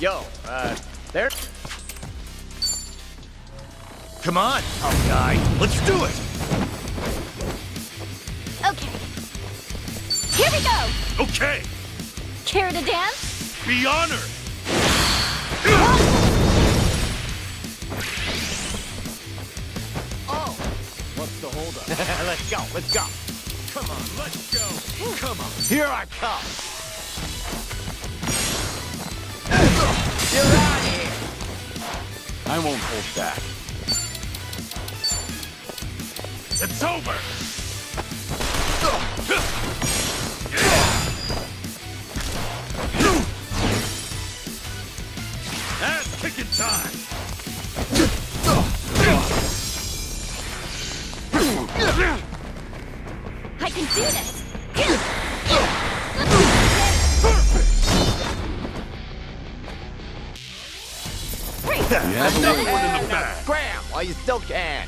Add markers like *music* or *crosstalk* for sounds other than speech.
Yo, uh, there. Come on, tough guy. Let's do it. Okay. Here we go! Okay, Care to dance? be honored. Oh, what's the holdup? *laughs* let's go, let's go. Come on, let's go. Come on, here I come. I won't hold back. It's over. Ass kicking time. I can do this! Another one in the bag. Scram while you still can.